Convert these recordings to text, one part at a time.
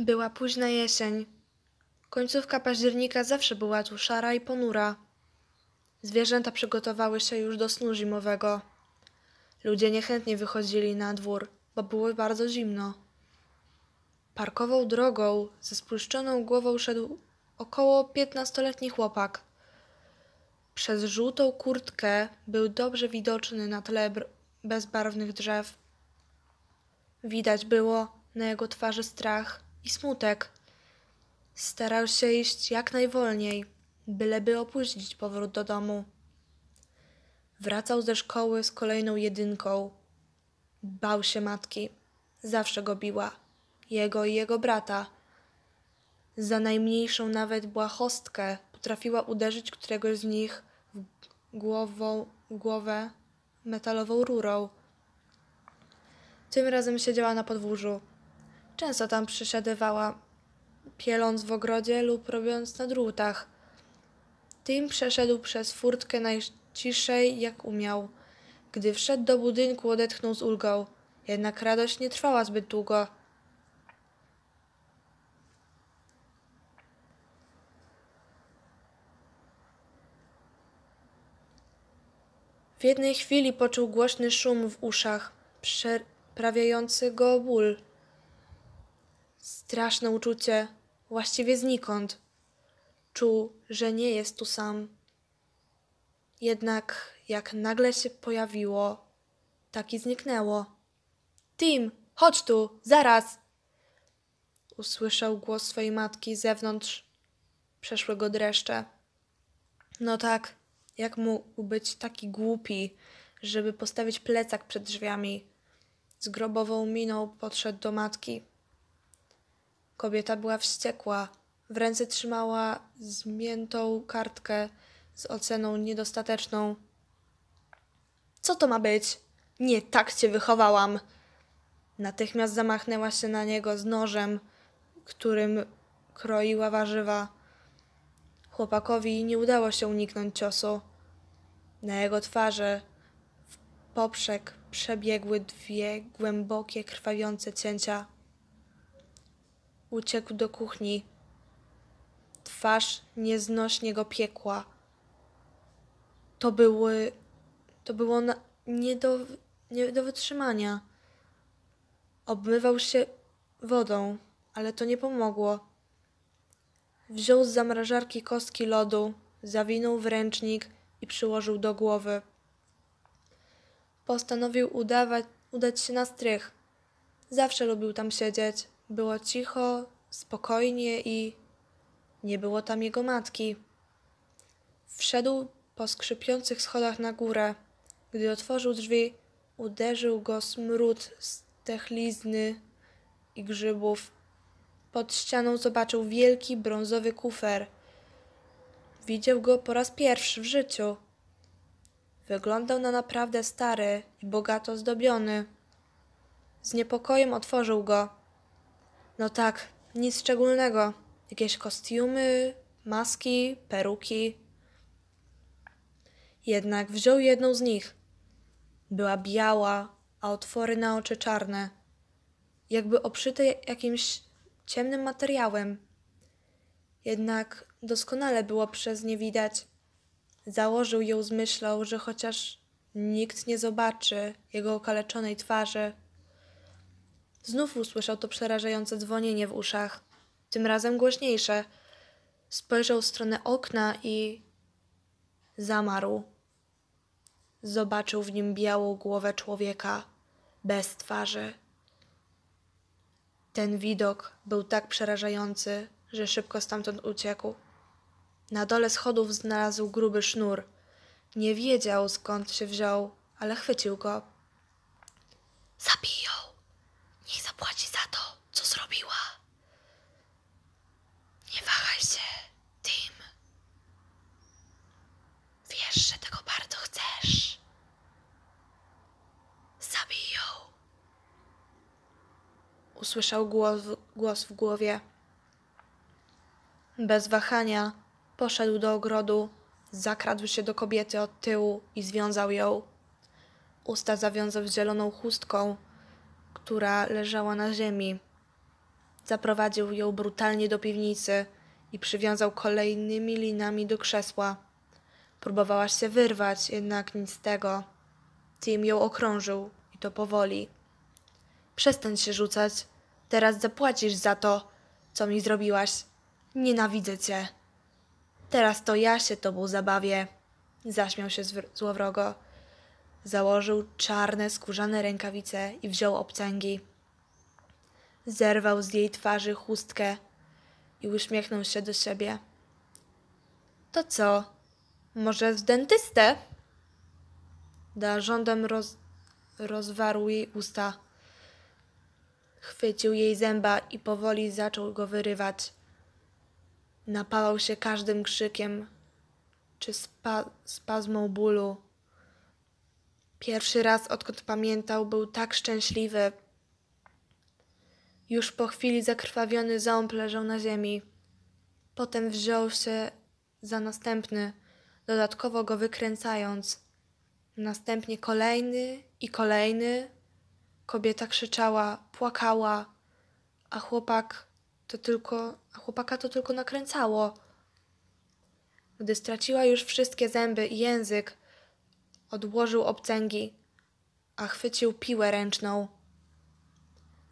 Była późna jesień. Końcówka października zawsze była tu szara i ponura. Zwierzęta przygotowały się już do snu zimowego. Ludzie niechętnie wychodzili na dwór, bo było bardzo zimno. Parkową drogą ze spuszczoną głową szedł około piętnastoletni chłopak. Przez żółtą kurtkę był dobrze widoczny na tle bezbarwnych drzew. Widać było na jego twarzy strach i smutek. Starał się iść jak najwolniej, byleby opóźnić powrót do domu. Wracał ze szkoły z kolejną jedynką. Bał się matki. Zawsze go biła. Jego i jego brata. Za najmniejszą nawet błahostkę potrafiła uderzyć któregoś z nich głową, głowę metalową rurą. Tym razem siedziała na podwórzu. Często tam przysiadywała, pieląc w ogrodzie lub robiąc na drutach. Tim przeszedł przez furtkę najciszej jak umiał. Gdy wszedł do budynku, odetchnął z ulgą. Jednak radość nie trwała zbyt długo. W jednej chwili poczuł głośny szum w uszach, przeprawiający go ból. Straszne uczucie, właściwie znikąd. Czuł, że nie jest tu sam. Jednak jak nagle się pojawiło, tak i zniknęło. Tim, chodź tu, zaraz! Usłyszał głos swojej matki z zewnątrz. Przeszły go dreszcze. No tak, jak mógł być taki głupi, żeby postawić plecak przed drzwiami? Z grobową miną podszedł do matki. Kobieta była wściekła. W ręce trzymała zmiętą kartkę z oceną niedostateczną. Co to ma być? Nie tak cię wychowałam. Natychmiast zamachnęła się na niego z nożem, którym kroiła warzywa. Chłopakowi nie udało się uniknąć ciosu. Na jego twarzy w poprzek przebiegły dwie głębokie, krwawiące cięcia. Uciekł do kuchni. Twarz nieznośnie go piekła. To były. To było na, nie, do, nie do wytrzymania. Obmywał się wodą, ale to nie pomogło. Wziął z zamrażarki kostki lodu, zawinął w ręcznik i przyłożył do głowy. Postanowił udawać, udać się na strych. Zawsze lubił tam siedzieć. Było cicho, spokojnie i nie było tam jego matki. Wszedł po skrzypiących schodach na górę. Gdy otworzył drzwi, uderzył go smród stechlizny i grzybów. Pod ścianą zobaczył wielki brązowy kufer. Widział go po raz pierwszy w życiu. Wyglądał na naprawdę stary i bogato zdobiony. Z niepokojem otworzył go. No tak, nic szczególnego. Jakieś kostiumy, maski, peruki. Jednak wziął jedną z nich. Była biała, a otwory na oczy czarne. Jakby obszyte jakimś ciemnym materiałem. Jednak doskonale było przez nie widać. Założył ją z myślą, że chociaż nikt nie zobaczy jego okaleczonej twarzy, Znów usłyszał to przerażające dzwonienie w uszach, tym razem głośniejsze. Spojrzał w stronę okna i zamarł. Zobaczył w nim białą głowę człowieka, bez twarzy. Ten widok był tak przerażający, że szybko stamtąd uciekł. Na dole schodów znalazł gruby sznur. Nie wiedział skąd się wziął, ale chwycił go. Zabiją! Niech zapłaci za to, co zrobiła. Nie wahaj się, Tim. Wiesz, że tego bardzo chcesz. Zabij ją. Usłyszał głos, głos w głowie. Bez wahania poszedł do ogrodu, zakradł się do kobiety od tyłu i związał ją. Usta zawiązał zieloną chustką która leżała na ziemi. Zaprowadził ją brutalnie do piwnicy i przywiązał kolejnymi linami do krzesła. Próbowała się wyrwać, jednak nic z tego. Tim ją okrążył i to powoli. Przestań się rzucać. Teraz zapłacisz za to, co mi zrobiłaś. Nienawidzę cię. Teraz to ja się tobą zabawię. Zaśmiał się złowrogo. Założył czarne, skórzane rękawice i wziął obcęgi. Zerwał z jej twarzy chustkę i uśmiechnął się do siebie. To co? Może z dentystę? Da rządem roz, rozwarł jej usta. Chwycił jej zęba i powoli zaczął go wyrywać. Napawał się każdym krzykiem czy spa, spazmą bólu. Pierwszy raz, odkąd pamiętał, był tak szczęśliwy. Już po chwili zakrwawiony ząb leżał na ziemi. Potem wziął się za następny, dodatkowo go wykręcając. Następnie kolejny i kolejny. Kobieta krzyczała, płakała, a chłopak to tylko, a chłopaka to tylko nakręcało. Gdy straciła już wszystkie zęby i język, odłożył obcęgi, a chwycił piłę ręczną.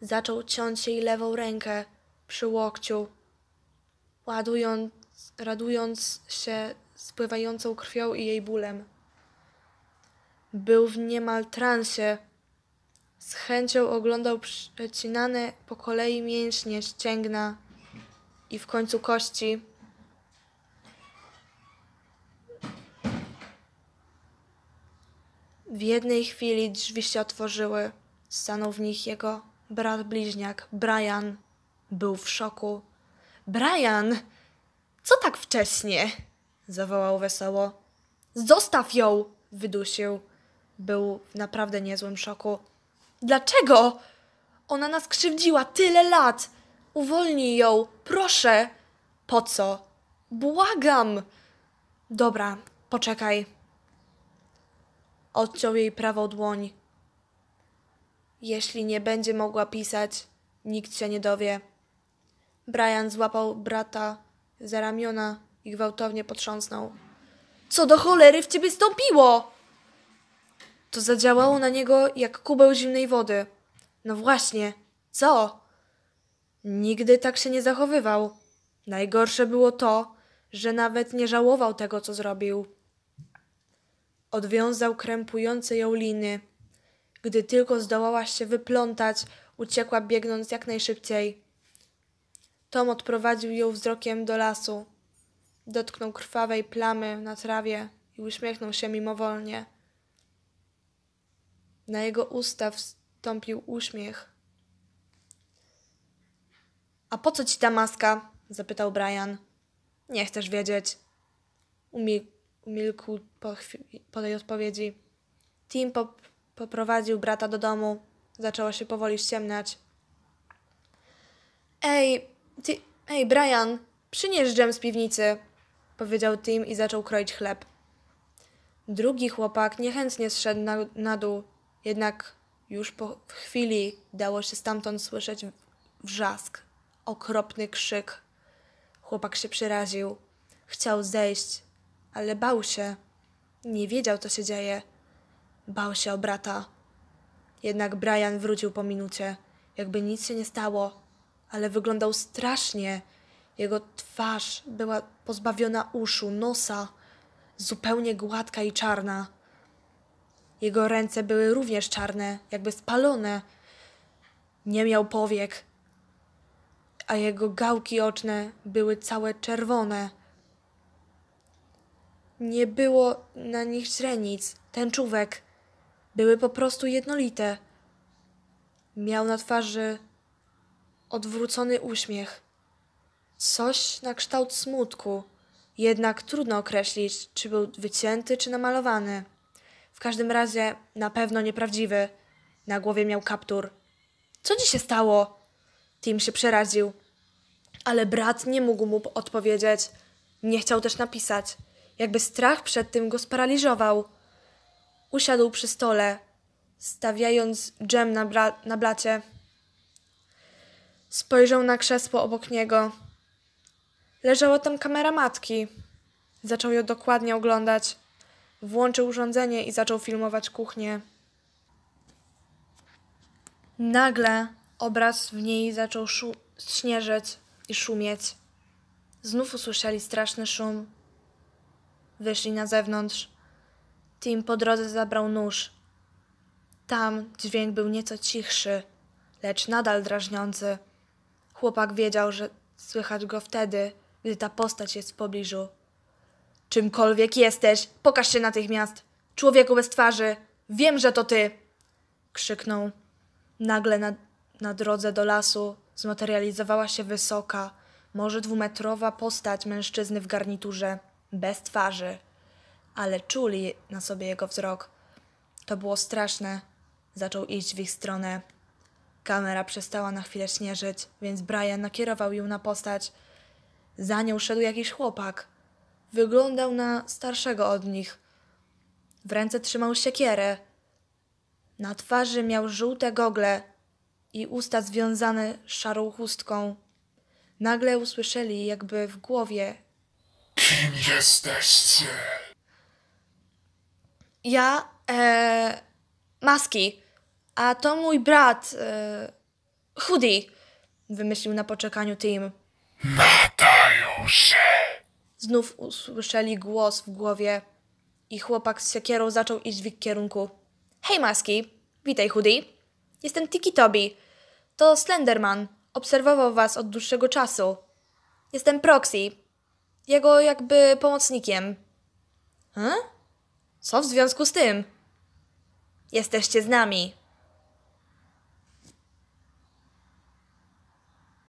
Zaczął ciąć jej lewą rękę przy łokciu, ładując, radując się spływającą krwią i jej bólem. Był w niemal transie. Z chęcią oglądał przecinane po kolei mięśnie, ścięgna i w końcu kości. W jednej chwili drzwi się otworzyły. Stanął w nich jego brat bliźniak, Brian. Był w szoku. Brian! Co tak wcześnie? zawołał wesoło. Zostaw ją! wydusił. Był w naprawdę niezłym szoku. Dlaczego? Ona nas krzywdziła tyle lat. Uwolnij ją, proszę. Po co? Błagam. Dobra, poczekaj. Odciął jej prawą dłoń. Jeśli nie będzie mogła pisać, nikt się nie dowie. Brian złapał brata za ramiona i gwałtownie potrząsnął. Co do cholery w ciebie stąpiło? To zadziałało na niego jak kubeł zimnej wody. No właśnie, co? Nigdy tak się nie zachowywał. Najgorsze było to, że nawet nie żałował tego, co zrobił. Odwiązał krępujące ją liny. Gdy tylko zdołała się wyplątać, uciekła biegnąc jak najszybciej. Tom odprowadził ją wzrokiem do lasu. Dotknął krwawej plamy na trawie i uśmiechnął się mimowolnie. Na jego usta wstąpił uśmiech. A po co ci ta maska? zapytał Brian. Nie chcesz wiedzieć. Umil umilkł po, po tej odpowiedzi. Tim pop poprowadził brata do domu. Zaczęło się powoli ściemniać. Ej, ty, ej, Brian, przynieś dżem z piwnicy, powiedział Tim i zaczął kroić chleb. Drugi chłopak niechętnie zszedł na, na dół, jednak już po chwili dało się stamtąd słyszeć wrzask, okropny krzyk. Chłopak się przeraził. Chciał zejść, ale bał się. Nie wiedział, co się dzieje. Bał się o brata. Jednak Brian wrócił po minucie, jakby nic się nie stało, ale wyglądał strasznie. Jego twarz była pozbawiona uszu, nosa, zupełnie gładka i czarna. Jego ręce były również czarne, jakby spalone. Nie miał powiek, a jego gałki oczne były całe czerwone. Nie było na nich źrenic, tęczówek. Były po prostu jednolite. Miał na twarzy odwrócony uśmiech. Coś na kształt smutku. Jednak trudno określić, czy był wycięty, czy namalowany. W każdym razie na pewno nieprawdziwy. Na głowie miał kaptur. Co ci się stało? Tim się przeraził. Ale brat nie mógł mu odpowiedzieć. Nie chciał też napisać. Jakby strach przed tym go sparaliżował. Usiadł przy stole, stawiając dżem na, na blacie. Spojrzał na krzesło obok niego. Leżała tam kamera matki. Zaczął ją dokładnie oglądać. Włączył urządzenie i zaczął filmować kuchnię. Nagle obraz w niej zaczął śnieżyć i szumieć. Znów usłyszeli straszny szum. Wyszli na zewnątrz. Tim po drodze zabrał nóż. Tam dźwięk był nieco cichszy, lecz nadal drażniący. Chłopak wiedział, że słychać go wtedy, gdy ta postać jest w pobliżu. Czymkolwiek jesteś, pokaż się natychmiast! Człowieku bez twarzy! Wiem, że to ty! krzyknął. Nagle na, na drodze do lasu zmaterializowała się wysoka, może dwumetrowa postać mężczyzny w garniturze, bez twarzy, ale czuli na sobie jego wzrok. To było straszne. Zaczął iść w ich stronę. Kamera przestała na chwilę śnieżyć, więc Brian nakierował ją na postać. Za nią szedł jakiś chłopak. Wyglądał na starszego od nich. W ręce trzymał siekierę. Na twarzy miał żółte gogle i usta związane szarą chustką. Nagle usłyszeli, jakby w głowie Kim jesteście? Ja, e, Maski, a to mój brat, e, Chudy, wymyślił na poczekaniu Tim. Nadają się. Znów usłyszeli głos w głowie i chłopak z siekierą zaczął iść w ich kierunku. Hej, Maski, witaj, Chudy. Jestem Tiki Toby. To Slenderman. Obserwował was od dłuższego czasu. Jestem Proxy. Jego jakby pomocnikiem. Hm? Co w związku z tym? Jesteście z nami.